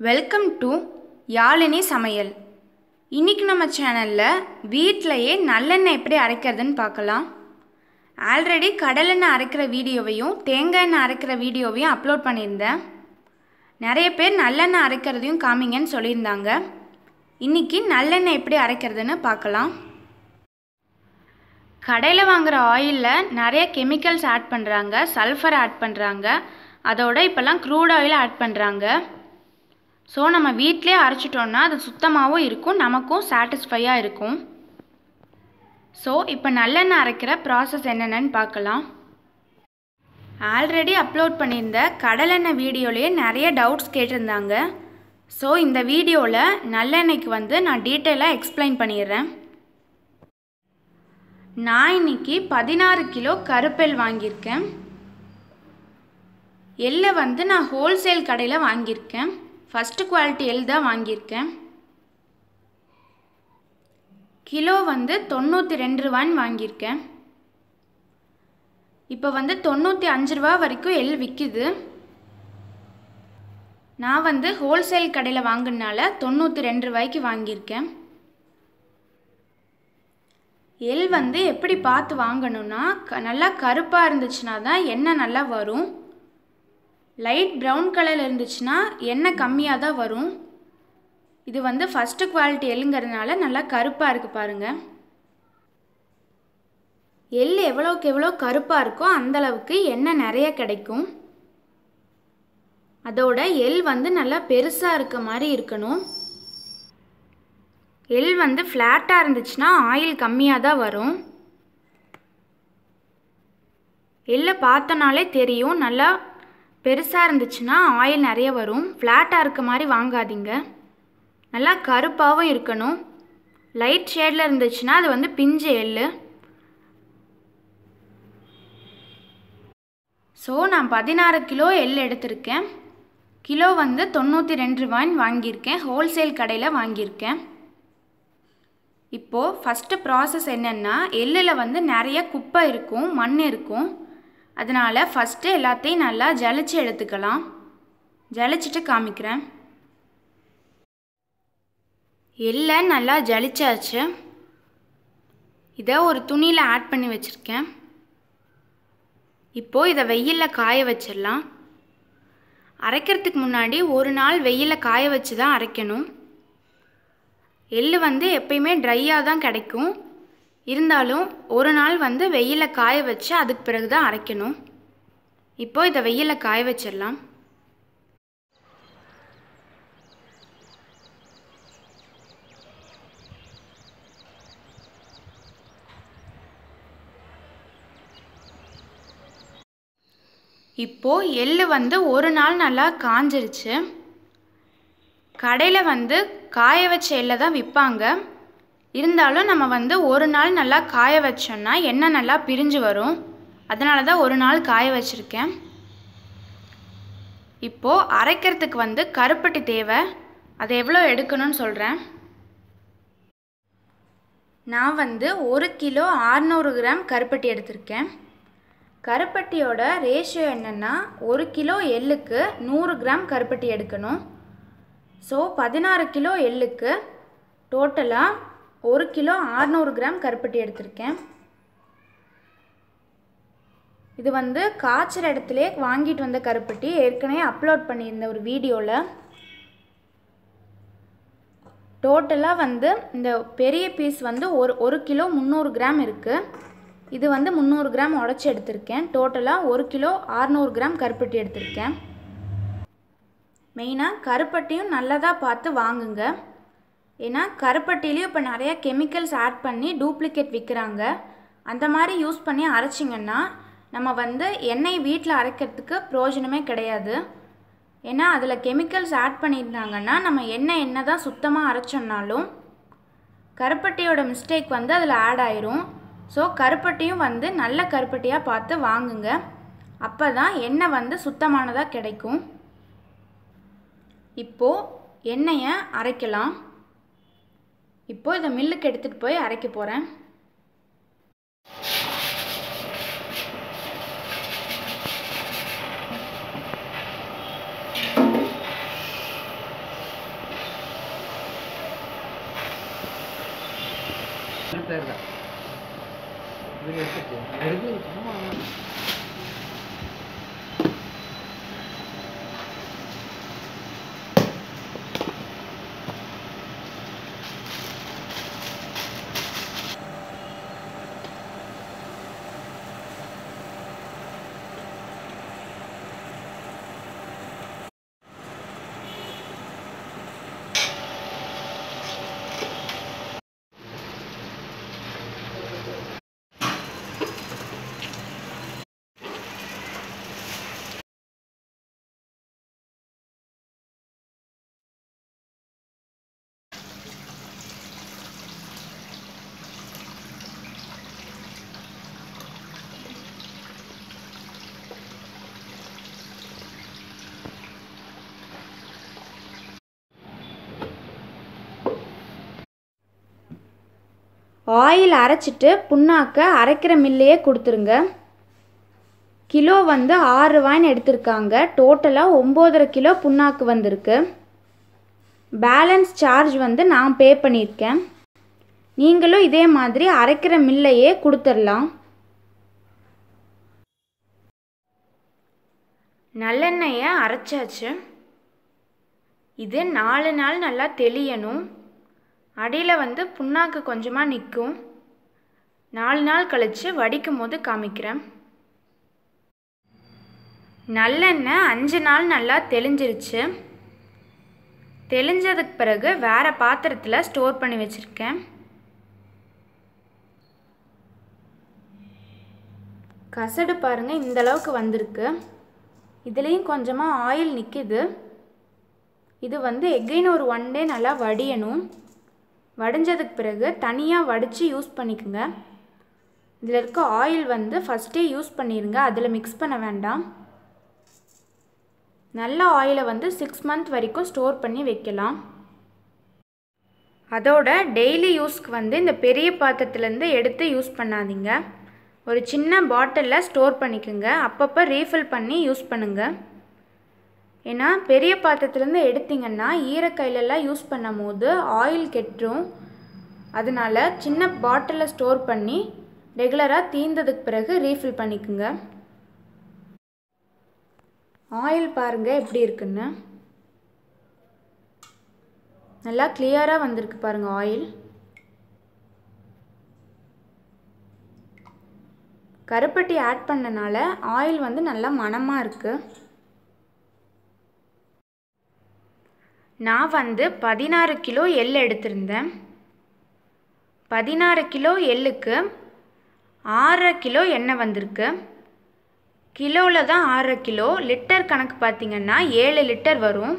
Welcome to Yazhini சமையல். இன்றைக்கி நம்ம சேனலில் வீட்டிலையே நல்லெண்ணெய் எப்படி அரைக்கிறதுன்னு பார்க்கலாம். ஆல்ரெடி கடலெண்ணெய் அரைக்கிற வீடியோவையும் தேங்காய் எண்ணெய் அரைக்கிற வீடியோவையும் அப்லோட் பண்ணியிருந்தேன். நிறைய பேர் நல்லெண்ணெய் அரைக்கிறதையும் காமிங்கன்னு சொல்லியிருந்தாங்க. இன்றைக்கி நல்லெண்ணெய் எப்படி அரைக்கிறதுன்னு பார்க்கலாம். கடையில் வாங்குகிற ஆயிலில் நிறைய கெமிக்கல்ஸ் ஆட் பண்ணுறாங்க சல்ஃபர் ஆட் பண்ணுறாங்க அதோட இப்போல்லாம் க்ரூட் ஆயில் ஆட் பண்ணுறாங்க ஸோ நம்ம வீட்டிலே அரைச்சிட்டோன்னா அது சுத்தமாகவும் இருக்கும் நமக்கும் சாட்டிஸ்ஃபையாக இருக்கும். ஸோ இப்போ நல்லெண்ணெய் அரைக்கிற ப்ராசஸ் என்னென்னு பார்க்கலாம். ஆல்ரெடி அப்லோட் பண்ணியிருந்த கடலெண்ணெய் வீடியோலேயே நிறைய டவுட்ஸ் கேட்டிருந்தாங்க. ஸோ இந்த வீடியோவில் நல்லெண்ணெய்க்கு வந்து நான் டீட்டெயிலாக எக்ஸ்பிளைன் பண்ணிடுறேன். நான் இன்னைக்கு பதினாறு கிலோ கருப்பெல் வாங்கியிருக்கேன். எள்ளை வந்து நான் ஹோல்சேல் கடையில் வாங்கியிருக்கேன். ஃபஸ்ட்டு குவாலிட்டி எல் தான் வாங்கியிருக்கேன். கிலோ வந்து தொண்ணூற்றி ரெண்டு ரூபான்னு வாங்கியிருக்கேன். இப்போ வந்து தொண்ணூற்றி அஞ்சு ரூபா வரைக்கும் எள் விற்கிது நான் வந்து ஹோல்சேல் கடையில் வாங்கினால தொண்ணூற்றி ரெண்டு ரூபாய்க்கு வாங்கியிருக்கேன். எள் வந்து எப்படி பார்த்து வாங்கணும்னா க நல்லா கருப்பாக இருந்துச்சுன்னா தான் எண்ணெய் நல்லா வரும். லைட் ப்ரௌன் கலரில் இருந்துச்சுன்னா எண்ணெய் கம்மியாக தான் வரும். இது வந்து ஃபஸ்ட்டு குவாலிட்டி எள்ளுங்கிறதுனால நல்லா கருப்பாக இருக்குது பாருங்கள் எள் எவ்வளோக்கு எவ்வளோ கருப்பாக இருக்கோ அந்தளவுக்கு எண்ணெய் நிறைய கிடைக்கும். அதோட எள் வந்து நல்லா பெருசாக இருக்க மாதிரி இருக்கணும். எள் வந்து ஃப்ளாட்டாக இருந்துச்சுன்னா ஆயில் கம்மியாக தான் வரும். எள்ளை பார்த்தோனாலே தெரியும் நல்லா பெருசாக இருந்துச்சுன்னா ஆயில் நிறைய வரும். ஃப்ளாட்டாக இருக்க மாதிரி வாங்காதீங்க. நல்லா கருப்பாகவும் இருக்கணும். லைட் ஷேடில் இருந்துச்சுன்னா அது வந்து பிஞ்சு எள்ளு. ஸோ நான் பதினாறு கிலோ எள் எடுத்திருக்கேன். கிலோ வந்து தொண்ணூற்றி ரெண்டு ரூபாய்ன்னு வாங்கியிருக்கேன். ஹோல்சேல் கடையில் வாங்கியிருக்கேன். இப்போது ஃபஸ்ட்டு ப்ராசஸ் என்னென்னா எள்ளில் வந்து நிறைய குப்பை இருக்கும் மண் இருக்கும். அதனால் ஃபஸ்ட்டு எல்லாத்தையும் நல்லா ஜலிச்சு எடுத்துக்கலாம். ஜலிச்சிட்டு காமிக்கிறேன். எள்ளை நல்லா ஜலிச்சாச்சு. இதை ஒரு துணியில் ஆட் பண்ணி வச்சுருக்கேன். இப்போது இதை வெயிலில் காய வச்சிடலாம். அரைக்கிறதுக்கு முன்னாடி ஒரு நாள் வெயிலில் காய வச்சு தான் அரைக்கணும். எள் வந்து எப்பயுமே ட்ரையாக தான் கிடைக்கும். இருந்தாலும் ஒரு நாள் வந்து வெயிலில் காய வச்சு அதுக்கு பிறகு தான் அரைக்கணும். இப்போ இதை வெயிலில் காய வச்சிடலாம். இப்போது எள் வந்து ஒரு நாள் நல்லா காஞ்சிருச்சு. கடையில் வந்து காய வச்ச எள்ளை தான் விற்பாங்க. இருந்தாலும் நம்ம வந்து ஒரு நாள் நல்லா காய வச்சோன்னா எண்ணெய் நல்லா பிரிஞ்சு வரும். அதனால தான் ஒரு நாள் காய வச்சுருக்கேன். இப்போது அரைக்கிறதுக்கு வந்து கருப்பட்டி தேவை. அதை எவ்வளோ எடுக்கணும்னு சொல்கிறேன் நான் வந்து ஒரு கிலோ ஆறுநூறு கிராம் கருப்பட்டி எடுத்திருக்கேன். கருப்பட்டியோட ரேஷியோ என்னென்னா ஒரு கிலோ எள்ளுக்கு நூறு கிராம் கருப்பட்டி எடுக்கணும். ஸோ பதினாறு கிலோ எள்ளுக்கு டோட்டலாக ஒரு கிலோ ஆறுநூறு கிராம் கருப்பட்டி எடுத்திருக்கேன். இது வந்து காய்ச்சல் இடத்துலே வாங்கிட்டு வந்த கருப்பட்டி. ஏற்கனவே அப்லோட் பண்ணியிருந்த ஒரு வீடியோவில் டோட்டலாக வந்து இந்த பெரிய பீஸ் வந்து ஒரு ஒரு கிலோ முந்நூறு கிராம் இருக்குது இது வந்து முந்நூறு கிராம் உடச்சி எடுத்திருக்கேன். டோட்டலாக ஒரு கிலோ ஆறுநூறு கிராம் கருப்பட்டி எடுத்திருக்கேன். மெயினாக கருப்பட்டியும் நல்லதாக பார்த்து வாங்குங்க. ஏன்னா கருப்பட்டிலையும் இப்போ நிறைய கெமிக்கல்ஸ் ஆட் பண்ணி டூப்ளிகேட் விற்கிறாங்க அந்த மாதிரி யூஸ் பண்ணி அரைச்சிங்கன்னா நம்ம வந்து எண்ணெய் வீட்டில் அரைக்கிறதுக்கு பிரயோஜனமே கிடையாது. ஏன்னா அதில் கெமிக்கல்ஸ் ஆட் பண்ணியிருந்தாங்கன்னா நம்ம எண்ணெய் என்ன தான் சுத்தமாக அரைச்சோன்னாலும் கருப்பட்டியோட மிஸ்டேக் வந்து அதில் ஆட் ஆயிரும். ஸோ கருப்பட்டியும் வந்து நல்ல கருப்பட்டியாக பார்த்து வாங்குங்க. அப்போ தான் எண்ணெய் வந்து சுத்தமானதாக கிடைக்கும். இப்போது எண்ணெயை அரைக்கலாம். இப்போ இதை மில்லுக்கு எடுத்துகிட்டு போய் அரைக்க போகிறேன் எடுத்துருக்கேன் எடுத்து ஆயில் அரைச்சிட்டு புண்ணாக்க அரைக்கிற மில்லையே கொடுத்துருங்க. கிலோ வந்து ஆறு ரூபாய்ன்னு எடுத்திருக்காங்க. டோட்டலாக ஒம்போதரை கிலோ புண்ணாக்கு வந்திருக்கு. பேலன்ஸ் சார்ஜ் வந்து நான் பே பண்ணியிருக்கேன். நீங்களும் இதே மாதிரி அரைக்கிற மில்லையே கொடுத்துடலாம் நல்லெண்ணெயை அரைச்சாச்சு. இது நாலு நாள் நல்லா தெளியணும். அடியில் வந்து புண்ணாக்கு கொஞ்சமாக நிற்கும் நாலு நாள் கழித்து வடிக்கும் போது காமிக்கிறேன். நல்லெண்ணெய் அஞ்சு நாள் நல்லா தெளிஞ்சிருச்சு. தெளிஞ்சதுக்கு பிறகு வேறு பாத்திரத்தில் ஸ்டோர் பண்ணி வச்சுருக்கேன். கசடு பாருங்கள் இந்த அளவுக்கு வந்திருக்கு. இதுலேயும் கொஞ்சமாக ஆயில் நிற்கிது இது வந்து எகைன் ஒரு ஒன் டே நல்லா வடியணும். வடிஞ்சதுக்கு பிறகு தனியாக வடித்து யூஸ் பண்ணிக்கோங்க. இதில் இருக்க ஆயில் வந்து ஃபஸ்ட்டே யூஸ் பண்ணிடுங்க அதில் மிக்ஸ் பண்ண வேண்டாம். நல்ல ஆயிலை வந்து சிக்ஸ் மந்த் வரைக்கும் ஸ்டோர் பண்ணி வைக்கலாம். அதோட டெய்லி யூஸ்க்கு வந்து இந்த பெரிய பாத்திரத்துலேருந்து எடுத்து யூஸ் பண்ணாதீங்க. ஒரு சின்ன பாட்டிலில் ஸ்டோர் பண்ணிக்கோங்க. அப்பப்போ ரீஃபில் பண்ணி யூஸ் பண்ணுங்கள் ஏன்னா பெரிய பாத்திரத்துலேருந்து எடுத்திங்கன்னா ஈரக்கையிலெல்லாம் யூஸ் பண்ணும் போது ஆயில் கெட்டுரும் அதனால் சின்ன பாட்டிலில் ஸ்டோர் பண்ணி ரெகுலராக தீர்ந்ததுக்கு பிறகு ரீஃபில் பண்ணிக்கோங்க. ஆயில் பாருங்கள் எப்படி இருக்குன்னு. நல்லா கிளியராக வந்திருக்கு பாருங்கள் ஆயில். கருப்பட்டி ஆட் பண்ணனால ஆயில் வந்து நல்லா மணமாக இருக்குது நான் வந்து பதினாறு கிலோ எள் எடுத்திருந்தேன். பதினாறு கிலோ எள்ளுக்கு ஆறரை கிலோ எண்ணெய் வந்திருக்கு. கிலோவில் தான் ஆறரை கிலோ. லிட்டர் கணக்கு பார்த்திங்கன்னா ஏழு லிட்டர் வரும்.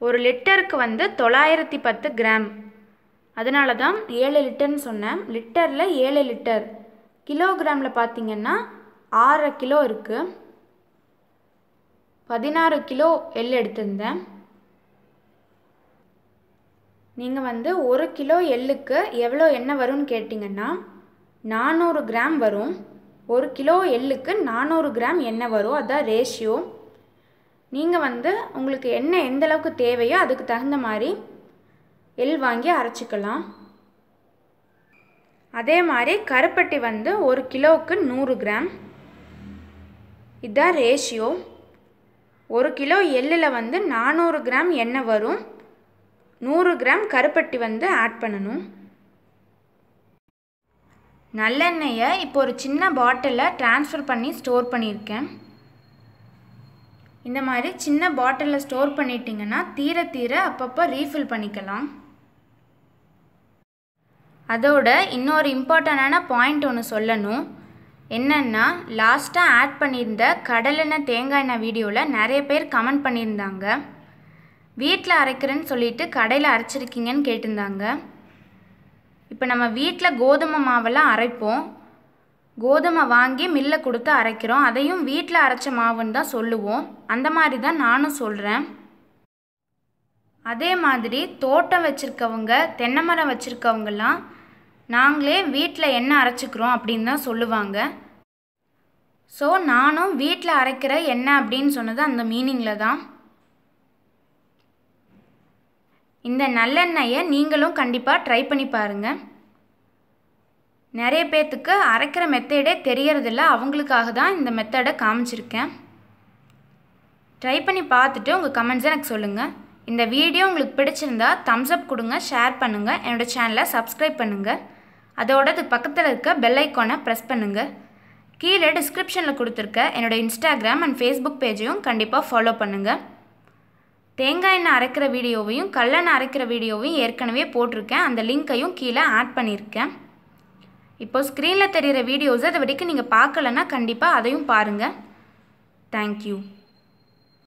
ஒரு லிட்டருக்கு வந்து தொள்ளாயிரத்தி பத்து கிராம். அதனால தான் ஏழு லிட்டர்னு சொன்னேன். லிட்டரில் ஏழு லிட்டர். கிலோகிராமில் பார்த்திங்கன்னா ஆறரை கிலோ இருக்குது பதினாறு கிலோ எள் எடுத்திருந்தேன். நீங்கள் வந்து ஒரு கிலோ எள்ளுக்கு எவ்வளோ எண்ணெய் வரும்னு கேட்டிங்கன்னா நானூறு கிராம் வரும். ஒரு கிலோ எள்ளுக்கு நானூறு கிராம் எண்ணெய் வரும். அதுதான் ரேஷியோ நீங்கள் வந்து உங்களுக்கு எண்ணெய் எந்த அளவுக்கு தேவையோ அதுக்கு தகுந்த மாதிரி எள் வாங்கி அரைச்சிக்கலாம். அதே மாதிரி கருப்பட்டி வந்து ஒரு கிலோவுக்கு நூறு கிராம். இதுதான் ரேஷியோ ஒரு கிலோ எள்ளில் வந்து நானூறு கிராம் எண்ணெய் வரும். நூறு கிராம் கருப்பட்டி வந்து ஆட் பண்ணணும். நல்லெண்ணெயை இப்போ ஒரு சின்ன பாட்டிலில் ட்ரான்ஸ்ஃபர் பண்ணி ஸ்டோர் பண்ணியிருக்கேன். இந்த மாதிரி சின்ன பாட்டிலில் ஸ்டோர் பண்ணிட்டீங்கன்னா தீர தீர அப்பப்போ ரீஃபில் பண்ணிக்கலாம். அதோட இன்னொரு இம்பார்ட்டண்டான பாயிண்ட் ஒன்று சொல்லணும். என்னென்னா லாஸ்ட்டாக ஆட் பண்ணியிருந்த கடலெண்ணெய் தேங்காய் எண்ணெய் வீடியோவில் நிறைய பேர் கமெண்ட் பண்ணியிருந்தாங்க. வீட்டில் அரைக்கிறேன்னு சொல்லிட்டு கடையில் அரைச்சிருக்கீங்கன்னு கேட்டிருந்தாங்க. இப்போ நம்ம வீட்டில் கோதுமை மாவெல்லாம் அரைப்போம். கோதுமை வாங்கி மில்லை கொடுத்து அரைக்கிறோம். அதையும் வீட்டில் அரைச்ச மாவுன்னு தான் சொல்லுவோம். அந்த மாதிரி தான் நானும் சொல்கிறேன் அதே மாதிரி தோட்டம் வச்சுருக்கவங்க தென்னை மரம் வச்சுருக்கவங்கெல்லாம் நாங்களே வீட்டில் எண்ணெய் அரைச்சிக்கிறோம் அப்படின்னு தான் சொல்லுவாங்க. ஸோ நானும் வீட்டில் அரைக்கிற எண்ணெய் அப்படின்னு சொன்னது அந்த மீனிங்கில் தான். இந்த நல்லெண்ணெயை நீங்களும் கண்டிப்பாக ட்ரை பண்ணி பாருங்கள் நிறைய பேர்த்துக்கு அரைக்கிற மெத்தடே தெரியறதில்ல. அவங்களுக்காக தான் இந்த மெத்தடை காமிச்சிருக்கேன். ட்ரை பண்ணி பார்த்துட்டு உங்கள் கமெண்ட்ஸை எனக்கு சொல்லுங்கள் இந்த வீடியோ உங்களுக்கு பிடிச்சிருந்தா தம்ஸ் அப் கொடுங்க ஷேர் பண்ணுங்கள் என்னோடய சேனலை சப்ஸ்கிரைப் பண்ணுங்கள் அதோட அது பக்கத்தில் இருக்க பெல் ஐக்கானை ப்ரெஸ் பண்ணுங்கள் கீழே டிஸ்கிரிப்ஷனில் கொடுத்துருக்க என்னோடய இன்ஸ்டாகிராம் அண்ட் ஃபேஸ்புக் பேஜையும் கண்டிப்பாக ஃபாலோ பண்ணுங்கள் தேங்காய் எண்ணெய் அரைக்கிற வீடியோவையும் கல்லெண்ணெய் அரைக்கிற வீடியோவையும் ஏற்கனவே போட்டிருக்கேன். அந்த லிங்க்கையும் கீழே ஆட் பண்ணியிருக்கேன் இப்போ ஸ்க்ரீனில் தெரிகிற வீடியோஸ் அது வரைக்கும் நீங்கள் பார்க்கலன்னா கண்டிப்பாக அதையும் பாருங்கள் தேங்க்யூ